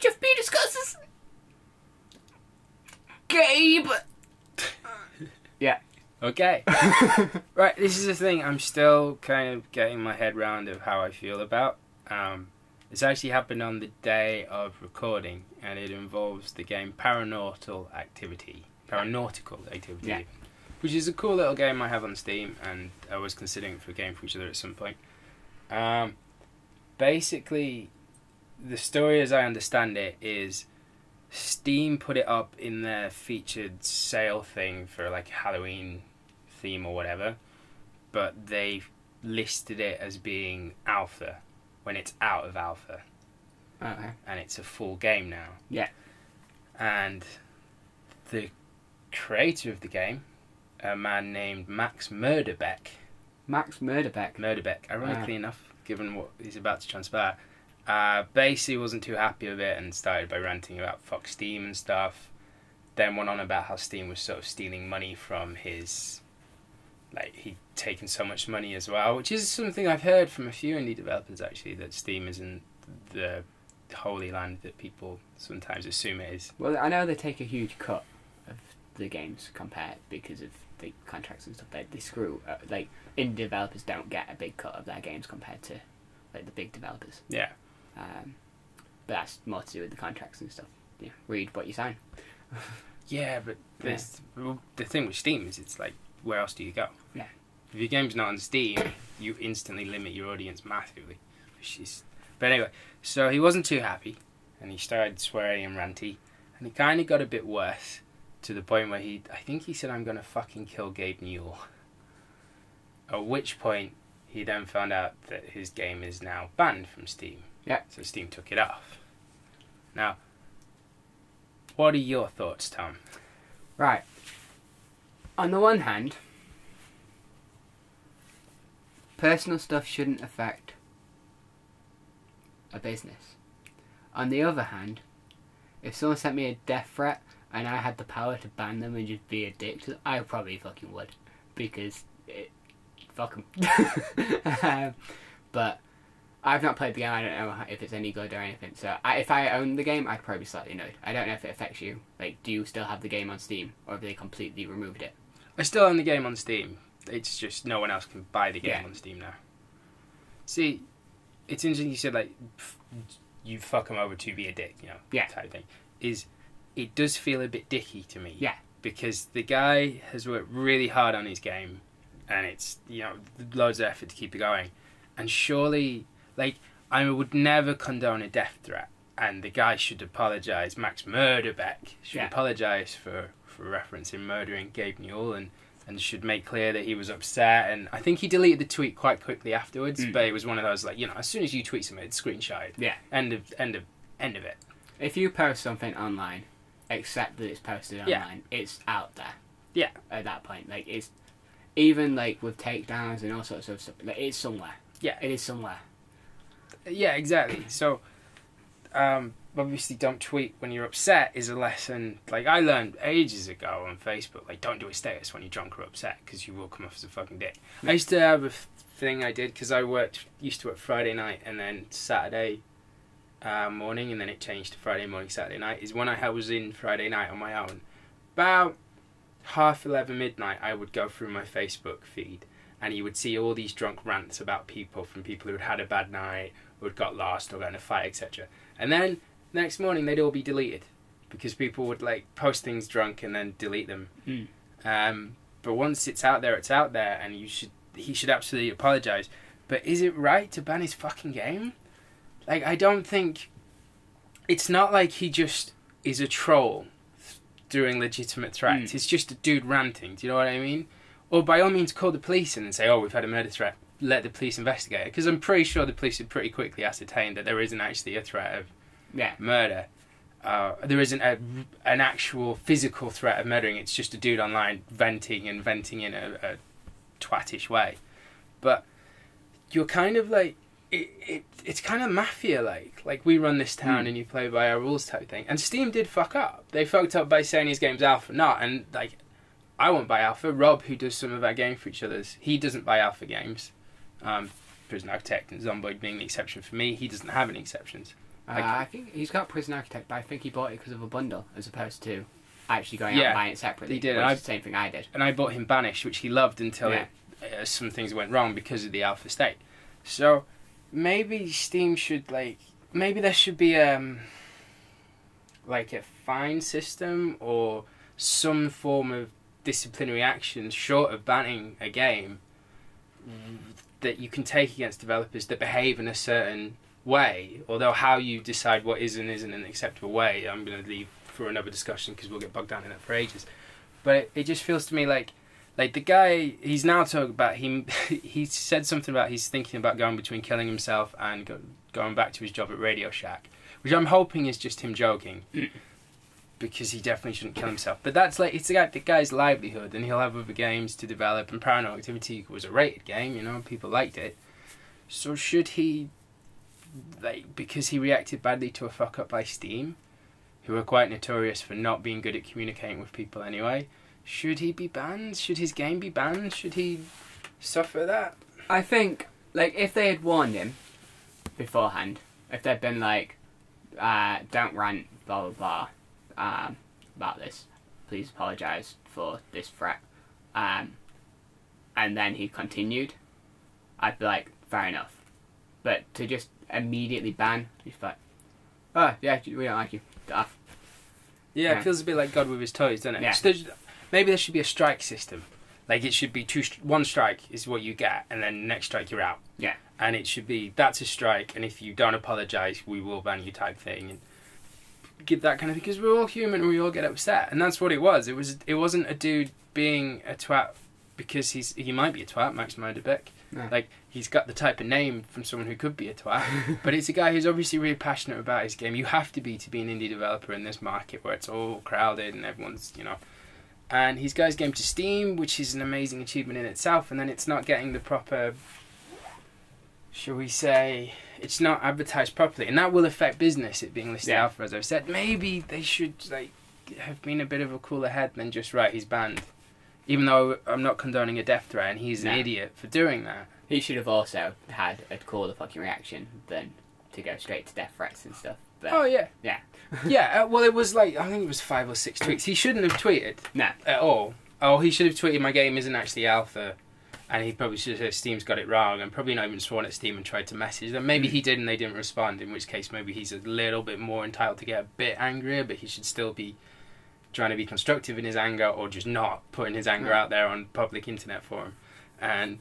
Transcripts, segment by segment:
HFP discusses Gabe. yeah. Okay. right, this is the thing I'm still kind of getting my head round of how I feel about. Um, it's actually happened on the day of recording, and it involves the game Paranautical Activity. Paranautical Activity, Yeah. which is a cool little game I have on Steam, and I was considering it for a game for each other at some point. Um, basically, the story as I understand it is Steam put it up in their featured sale thing for like Halloween theme or whatever, but they listed it as being alpha when it's out of alpha Okay. and it's a full game now. Yeah. And the creator of the game, a man named Max Murderbeck, Max Murderbeck. Murderbeck, ironically enough, given what is about to transpire, uh, basically wasn't too happy with it and started by ranting about fuck Steam and stuff. Then went on about how Steam was sort of stealing money from his, like he'd taken so much money as well, which is something I've heard from a few indie developers actually that Steam isn't the holy land that people sometimes assume it is. Well, I know they take a huge cut of the games compared because of the contracts and stuff. They, they screw uh, like indie developers don't get a big cut of their games compared to like the big developers. Yeah. Um, but that's more to do with the contracts and stuff. Yeah, read what you sign. Yeah, but this, well, the thing with Steam is it's like, where else do you go? Yeah. If your game's not on Steam, you instantly limit your audience massively. Which is, but anyway, so he wasn't too happy, and he started swearing and ranty, and it kind of got a bit worse to the point where he, I think he said, "I'm gonna fucking kill Gabe Newell." At which point, he then found out that his game is now banned from Steam. Yeah. So Steam took it off. Now, what are your thoughts, Tom? Right. On the one hand, personal stuff shouldn't affect a business. On the other hand, if someone sent me a death threat and I had the power to ban them and just be a dick to them, I probably fucking would. Because it. Fuck 'em. um, but I've not played the game, I don't know if it's any good or anything. So I, if I own the game, I'd probably be slightly annoyed. I don't know if it affects you. Like, do you still have the game on Steam? Or have they completely removed it? I still own the game on Steam. It's just no one else can buy the game Yeah. on Steam now. See, it's interesting you said like you fuck him over to be a dick, you know, Yeah. type of thing. Is it does feel a bit dicky to me? Yeah. Because the guy has worked really hard on his game, and it's you know loads of effort to keep it going, and surely like I would never condone a death threat, and the guy should apologize. Max Murderbeck should Yeah. apologize for for referencing murdering Gabe Newell and and should make clear that he was upset. And I think he deleted the tweet quite quickly afterwards. Mm. But it was one of those like you know, as soon as you tweet something, it's screenshot. Yeah. End of end of end of it. If you post something online, except that it's posted Yeah. online, it's out there. Yeah. At that point, like it's even like with takedowns and all sorts of stuff, like it's somewhere. Yeah. It is somewhere. Yeah, exactly. So, um, obviously, don't tweet when you're upset is a lesson. Like I learned ages ago on Facebook, like don't do a status when you're drunk or upset because you will come off as a fucking dick. I used to have a thing I did because I worked used to work Friday night and then Saturday uh, morning, and then it changed to Friday morning, Saturday night. Is when I was in Friday night on my own. About half eleven midnight, I would go through my Facebook feed and you would see all these drunk rants about people from people who had had a bad night, who had got lost or got in a fight, etc. And then next morning they'd all be deleted because people would like post things drunk and then delete them. Mm. Um, but once it's out there, it's out there, and you should he should absolutely apologize. But is it right to ban his fucking game? Like I don't think it's not like he just is a troll doing legitimate threats. Mm. It's just a dude ranting. Do you know what I mean? Or by all means, call the police in and say, "Oh, we've had a murder threat." Let the police investigate it because I'm pretty sure the police had pretty quickly ascertained that there isn't actually a threat of Yeah. murder. Uh, there isn't a, an actual physical threat of murdering. It's just a dude online venting and venting in a, a twatish way. But you're kind of like it, it. It's kind of mafia like. Like we run this town Hmm. and you play by our rules type thing. And Steam did fuck up. They fucked up by saying his game's alpha, not and like. I won't buy alpha. Rob, who does some of our game for each other's, he doesn't buy alpha games. Um, Prison Architect and Zomboid being the exception for me, he doesn't have any exceptions. Uh, Like- I think he's got Prison Architect, but I think he bought it because of a bundle as opposed to actually going out Yeah, and buying it separately. he did, Which is the same thing I did. and I bought him Banish, which he loved until Yeah. it, uh, some things went wrong because of the alpha state. So maybe Steam should like maybe there should be um like a fine system or some form of disciplinary actions short of banning a game that you can take against developers that behave in a certain way. Although how you decide what is and isn't an acceptable way, I'm going to leave for another discussion because we'll get bogged down in that for ages. But it, just feels to me like like the guy he's now talking about he he said something about he's thinking about going between killing himself and go, going back to his job at Radio Shack, which I'm hoping is just him joking. Because he definitely shouldn't kill himself, but that's like it's the, the guy's livelihood, and he'll have other games to develop. And Paranautical Activity was a rated game, you know, people liked it. So should he, like, because he reacted badly to a fuck up by Steam, who are quite notorious for not being good at communicating with people anyway, should he be banned? Should his game be banned? Should he suffer that? I think, like, if they had warned him beforehand, if they'd been like, uh, don't rant, blah, blah, blah, um, about this, please apologise for this threat, um, and then he continued, I'd be like, fair enough. But to just immediately ban, he's like, oh, yeah, we don't like you. Off. Yeah, Yeah. it feels a bit like God with his toes, doesn't it? Yeah. So there's- maybe there should be a strike system. Like it should be two. One strike is what you get, and then next strike you're out. Yeah. And it should be that's a strike, and if you don't apologise, we will ban you type thing, and give that kind of because we're all human and we all get upset, and that's what it was. It was. It wasn't a dude being a twat because he's he might be a twat, Max. Yeah. Like he's got the type of name from someone who could be a twat, but it's a guy who's obviously really passionate about his game. You have to be to be an indie developer in this market where it's all crowded and everyone's you know. And he's got his game to Steam, which is an amazing achievement in itself, and then it's not getting the proper, shall we say, it's not advertised properly, and that will affect business. It being listed Yeah. alpha, as I've said, maybe they should like have been a bit of a cooler head than just right. He's banned, even though I'm not condoning a death threat, and he's No. an idiot for doing that. He should have also had a cooler fucking reaction than to go straight to death threats and stuff. But Oh yeah, yeah. yeah. Uh, well, it was like I think it was five or six tweets. He shouldn't have tweeted No. at all. Oh, he should have tweeted my game isn't actually alpha, and he probably should have said Steam's got it wrong, and probably not even sworn at Steam and tried to message them. Maybe Mm. he did and they didn't respond. In which case, maybe he's a little bit more entitled to get a bit angrier, but he should still be trying to be constructive in his anger, or just not putting his anger Yeah. out there on public internet forum. And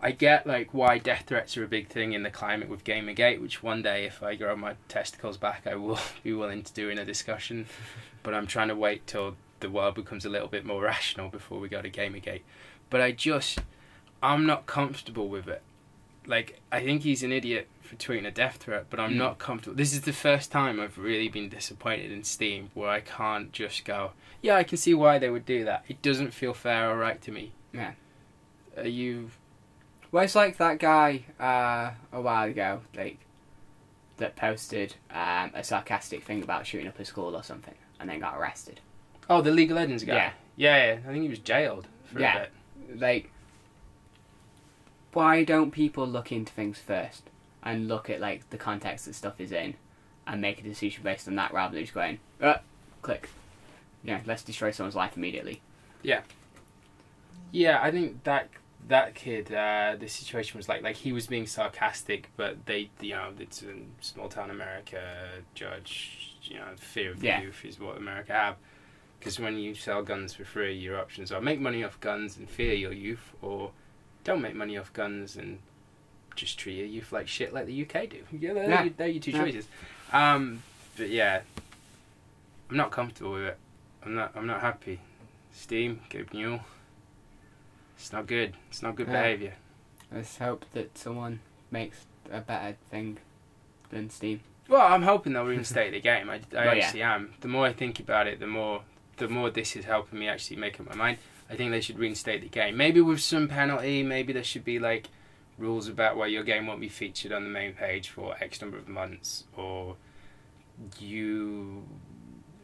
I get like why death threats are a big thing in the climate with Gamergate, which one day, if I grow my testicles back, I will be willing to do in a discussion. but I'm trying to wait till the world becomes a little bit more rational before we go to Gamergate. But I just, I'm not comfortable with it. Like, I think he's an idiot for tweeting a death threat, but I'm Mm. not comfortable. This is the first time I've really been disappointed in Steam where I can't just go, yeah, I can see why they would do that. It doesn't feel fair or right to me. Yeah. Are you Well, it's like that guy uh, a while ago, like that posted um, a sarcastic thing about shooting up a school or something, and then got arrested. Oh, the League of Legends guy. Yeah. yeah, yeah. I think he was jailed for Yeah. a bit. Like, why don't people look into things first and look at like the context that stuff is in, and make a decision based on that rather than just going, uh, click. Yeah, let's destroy someone's life immediately. Yeah, Yeah, I think that that kid, uh, the situation was like like he was being sarcastic, but they, you know, it's in small town America. Judge, you know, fear of the Yeah. youth is what America have. Because when you sell guns for free, your options are make money off guns and fear your youth, or don't make money off guns and just treat your youth like shit, like the UK do. Yeah, they're, Yeah. Your, they're your two Yeah. choices. Um, but yeah, I'm not comfortable with it. I'm not. I'm not happy. Steam, Gabe Newell. It's not good. It's not good Yeah. behaviour. Let's hope that someone makes a better thing than Steam. Well, I'm hoping they'll reinstate the game. I, I Well, yeah. actually am. The more I think about it, the more the more this is helping me actually make up my mind. I think they should reinstate the game. Maybe with some penalty. Maybe there should be like rules about where your game won't be featured on the main page for X number of months, or you.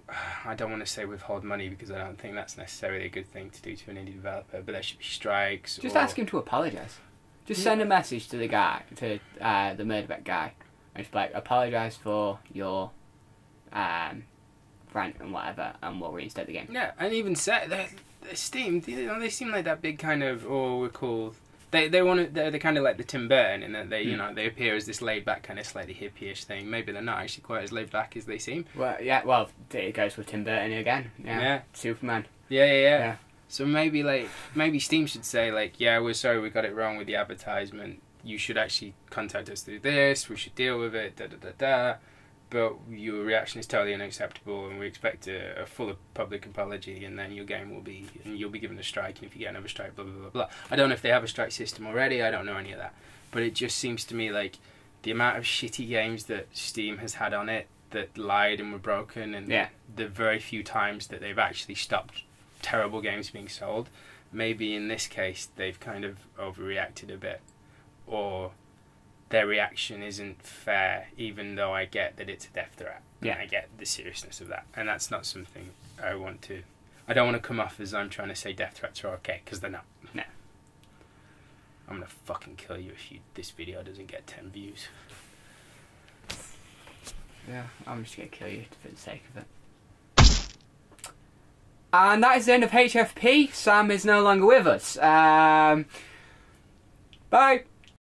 I don't want to say withhold money because I don't think that's necessarily a good thing to do to an indie developer. But there should be strikes. Just or, ask him to apologise. Just Yeah. send a message to the guy, to uh, the Murderbeck guy, and just be like apologize for your um, rant and whatever, and we'll reinstate the game. Yeah, and even set they Steam, you know, they seem like that big kind of oh we're called. They they want to they're, they're kind of like the Tim Burton in that they you Hmm. know they appear as this laid back kind of slightly hippie-ish thing. Maybe they're not actually quite as laid back as they seem. Well, yeah, well, it goes with Tim Burton again. Yeah, Yeah. Superman. Yeah, yeah, yeah. Yeah. So maybe like maybe Steam should say like, yeah, we're sorry we got it wrong with the advertisement. You should actually contact us through this. We should deal with it. Da da da da. But your reaction is totally unacceptable, and we expect a, a full public apology, and then your game will be, and you'll be given a strike, and if you get another strike, blah blah blah blah. I don't know if they have a strike system already. I don't know any of that, but it just seems to me like the amount of shitty games that Steam has had on it that lied and were broken, and Yeah. the very few times that they've actually stopped terrible games being sold. Maybe in this case they've kind of overreacted a bit, or their reaction isn't fair. Even though I get that it's a death threat, Yeah. and I get the seriousness of that, and that's not something I want to. I don't want to come off as I'm trying to say death threats are okay because they're not. No. I'm gonna fucking kill you if you this video doesn't get ten views. Yeah, I'm just gonna kill you for the sake of it. And that is the end of HFP. Sam is no longer with us. Um, bye.